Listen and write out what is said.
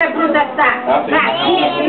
Bruta está. Ah, sim.